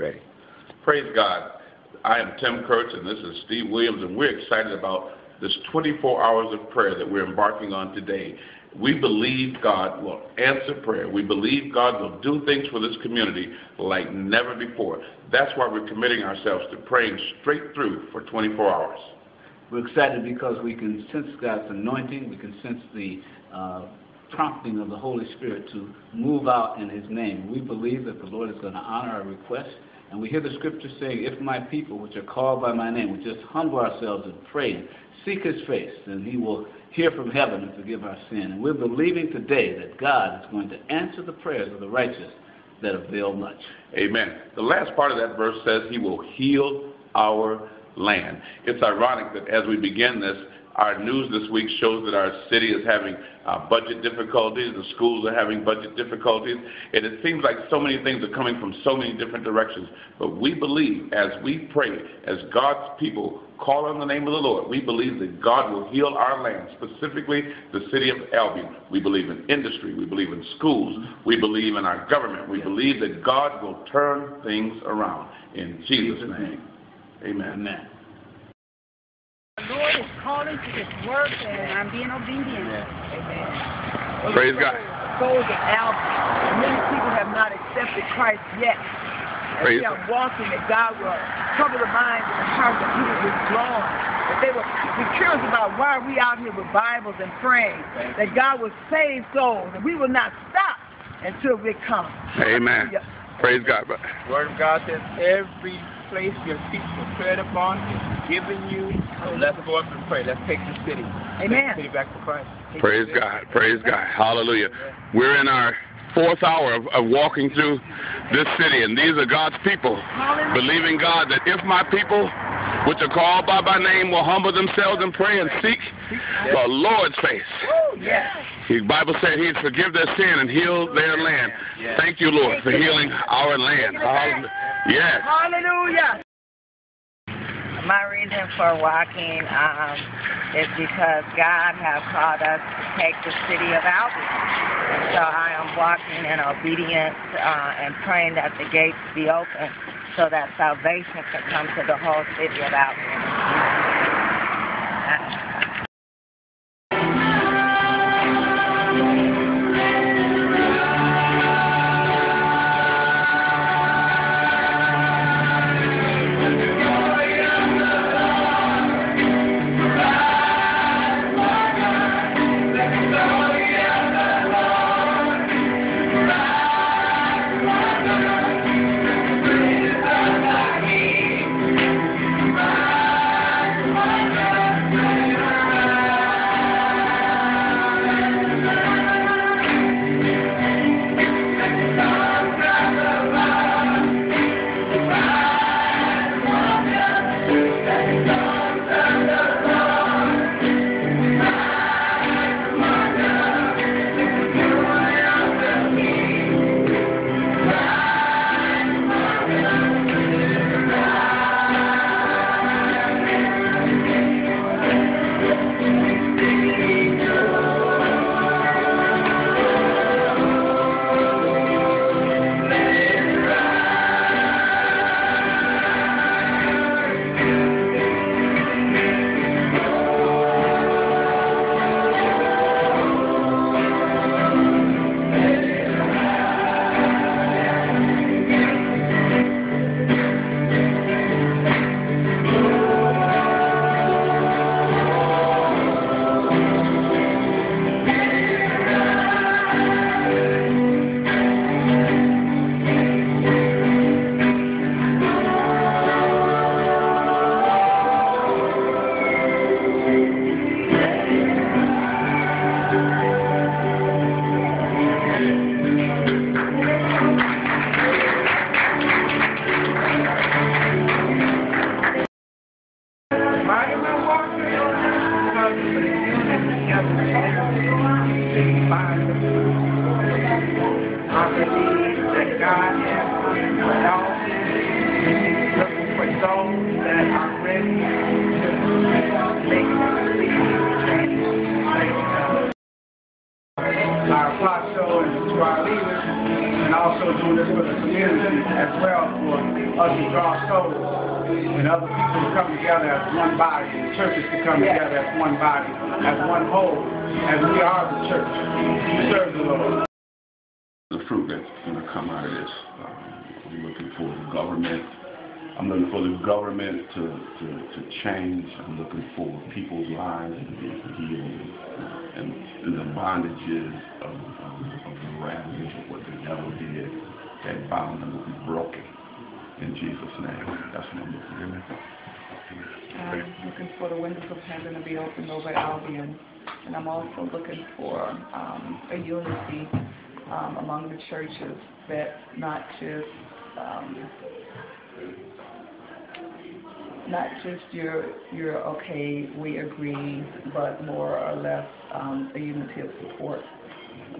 Ready. Praise God. I am Tim Kurtz, and this is Steve Williams, and we're excited about this 24 hours of prayer that we're embarking on today. We believe God will answer prayer. We believe God will do things for this community like never before. That's why we're committing ourselves to praying straight through for 24 hours. We're excited because we can sense God's anointing. We can sense the uh, prompting of the Holy Spirit to move out in His name. We believe that the Lord is going to honor our request. And we hear the scripture saying, If my people, which are called by my name, would just humble ourselves and pray, seek His face, then He will hear from heaven and forgive our sin. And we're believing today that God is going to answer the prayers of the righteous that avail much. Amen. The last part of that verse says He will heal our land. It's ironic that as we begin this, our news this week shows that our city is having uh, budget difficulties, the schools are having budget difficulties, and it seems like so many things are coming from so many different directions. But we believe as we pray, as God's people call on the name of the Lord, we believe that God will heal our land, specifically the city of Albion. We believe in industry, we believe in schools, we believe in our government, we believe that God will turn things around. In Jesus' name, amen. Amen. The Lord is calling to His work, and I'm being obedient. Amen. Praise God. Souls of Albion. Many people have not accepted Christ yet. And Praise we are walking that God will trouble the minds and the hearts of people withdrawn. That they will be curious about why are we out here with Bibles and praying. That God will save souls. And we will not stop until we come. Amen. Hallelujah. Praise God. brother. Word of God says every place your feet will tread upon is given you. Let's go up and pray. Let's take the city. Take the city back to Christ. Take Praise. God. Praise God. Hallelujah. We're in our fourth hour of, of walking through this city, and these are God's people, believing God that if my people, which are called by my name, will humble themselves and pray and seek the Lord's face. Yes. The Bible said He'd forgive their sin and heal their land. Thank you, Lord, for healing our land. Hallelujah. Yes. Hallelujah. My reason for walking um, is because God has called us to take the city of Albion. So I am walking in obedience uh, and praying that the gates be open so that salvation can come to the whole city of Albion. Us to draw souls and other people to come together as one body, and churches to come together as one body, as one whole, as we are the church. We serve the Lord. The fruit that's going to come out of this. Um, I'm looking for the government. I'm looking for the government to, to, to change. I'm looking for people's lives to be healed. And, and the bondages of, of, of the ravage of what the devil did, that bound them will be broken. Jesus' name. That's what I'm looking for. I'm looking for the windows of heaven to be opened over Albion. And I'm also looking for um, a unity um, among the churches that not just um, not just your your okay we agree, but more or less um, a unity of support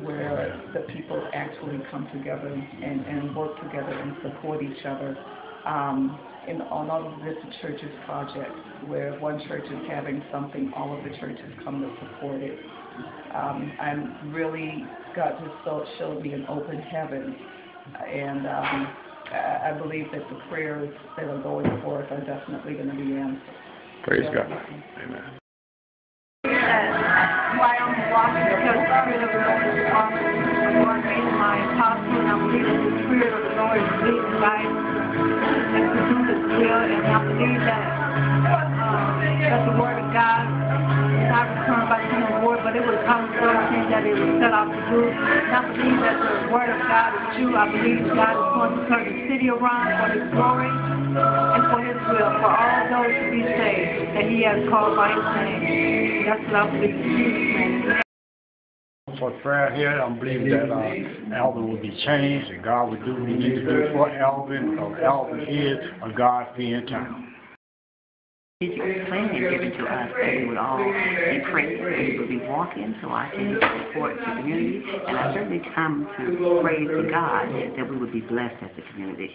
where the people actually come together and, and work together and support each other. Um, in, on all of this churches projects, where one church is having something, all of the churches come to support it. Um, I'm really, God just showed me an open heaven, and um, I, I believe that the prayers that are going forth are definitely going to be answered. Praise God. Definitely. Amen. Why I'm walking because the Spirit of the Lord is upon me. Made my apostle, and I believe that the Spirit of the Lord is leading by and His will, and I believe that uh, that the Word of God is not returned by human word, but it will accomplish those things that it was set out to do. And I believe that the Word of God is true. I believe God is going to turn the city around for His glory and for His will, for all those to be saved that He has called by His name. That's what I believe in Jesus' name. For prayer here, I'm believing that uh, Albion will be changed and God will do what he needs to do for Albion, because Albion is a God-fearing town. strategic plan given to us that we would all be praying and we would be walking so I can support the community. And I certainly come to pray to God that we would be blessed as a community.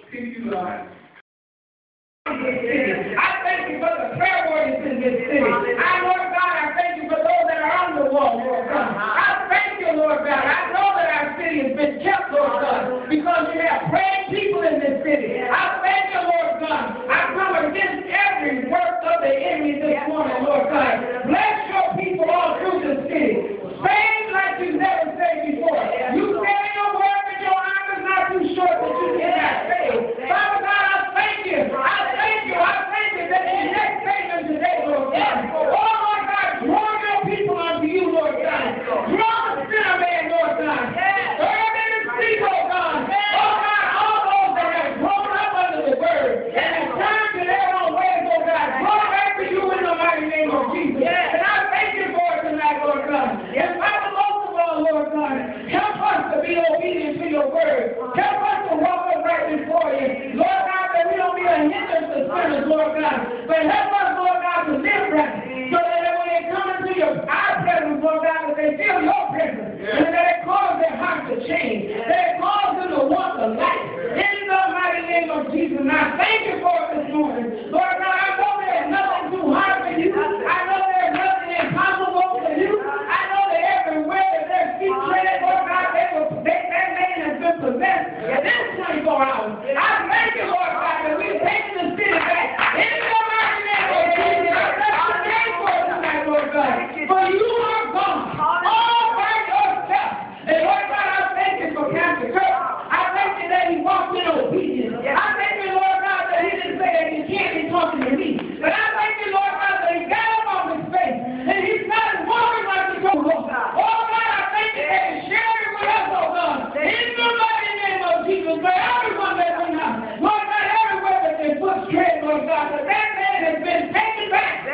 I thank you for the prayer warriors in this city. I, Lord God, I thank you for those that are on the wall, Lord God. I thank you, Lord God. I know that our city has been kept, Lord God, because you have praying people in this city. I thank you, Lord God. I come against every work of the enemy this morning, Lord God. Bless your people all through the city. Save like you've never saved before. You say in your word that your arm is not too short that you cannot save. Father God, I thank you. I thank you. I thank you that the next statement today, Lord God. Oh, Lord God, draw your people unto you, Lord God. Draw the sinner man, Lord God. Serve in the sea, Lord God. Oh, God, all those that have grown up under the word and have turned to their own ways, Lord God. Draw back to you in the mighty name of Jesus. And I thank you for it tonight, Lord God. And Father, most of all, Lord God, help us to be obedient to your word. Help us to walk upright before you. Lord God, that we don't be a hindrance to sinners, Lord God. But help us, Lord God, to live right. So that when they come into your our presence, Lord God, that they feel your presence. And that it causes their hearts to change. That it causes them to want the light. In the mighty name of Jesus. And I thank you for it this morning. Lord God, I know there is nothing too hard for you. I know there is nothing impossible for you. I know that everywhere that their feet tread, Lord God, they will, they, that man has been possessed in this 24 hours. I thank you, Lord God, that we've taken the city back. In the mighty name of Jesus. I bless your name for it tonight, Lord God. For you are God. All by yourself. And Lord God, I thank you for Pastor Kirk. I thank you that he walked in obedience. I thank you, Lord God, that he didn't say that he can't be talking to me. But I thank you, Lord God, that he got up on his face and he started walking like he goes. Oh God, I thank you that he shared it with us, oh God. In the mighty name of Jesus, for everyone that went out. Lord God, everywhere that they put tread, Lord God, that that man has been taken back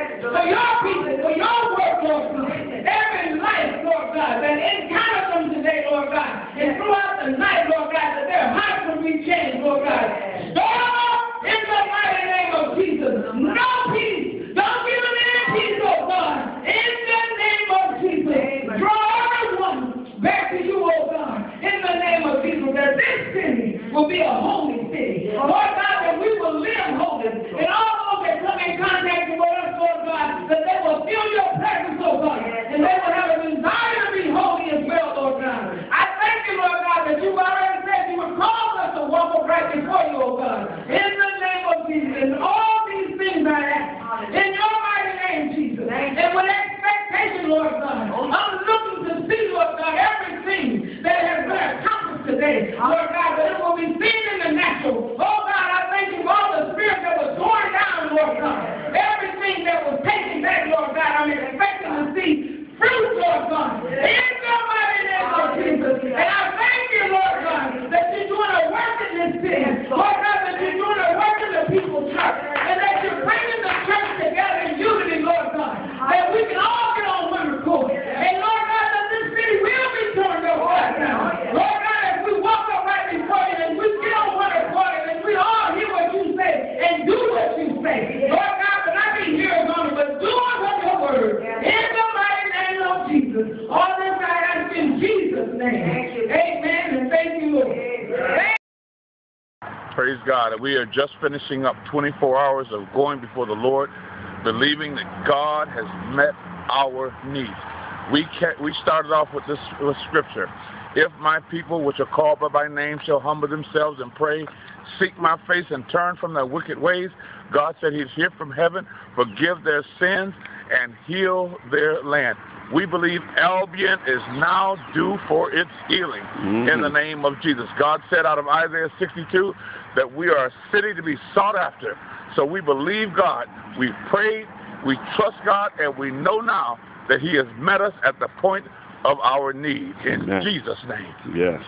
for your people, for your work, Lord God. Every life, Lord God, that encountered them today, Lord God, and throughout the night, Lord God, that their hearts will be changed, Lord God. Lord, in the mighty name of Jesus, no peace. Don't give them any peace, oh God. In the name of Jesus, draw everyone back to you, oh God. In the name of Jesus, that this city will be a holy city. Lord God, that we will live holy. And all those that come in contact with us, Lord God, that they will feel your presence, oh God. And they will have a desire to be holy as well, Lord God. I thank you, Lord God, that you've already said you would cause us to walk upright before you, oh God. God. We are just finishing up 24 hours of going before the Lord, believing that God has met our needs. We can, we started off with this with scripture. If my people, which are called by my name, shall humble themselves and pray, seek my face, and turn from their wicked ways, God said He'd hear from heaven, forgive their sins, and heal their land. We believe Albion is now due for its healing Mm-hmm. in the name of Jesus. God said out of Isaiah 62 that we are a city to be sought after. So we believe God. We've prayed, we trust God, and we know now that He has met us at the point of our need. In Amen. Jesus' name. Yes.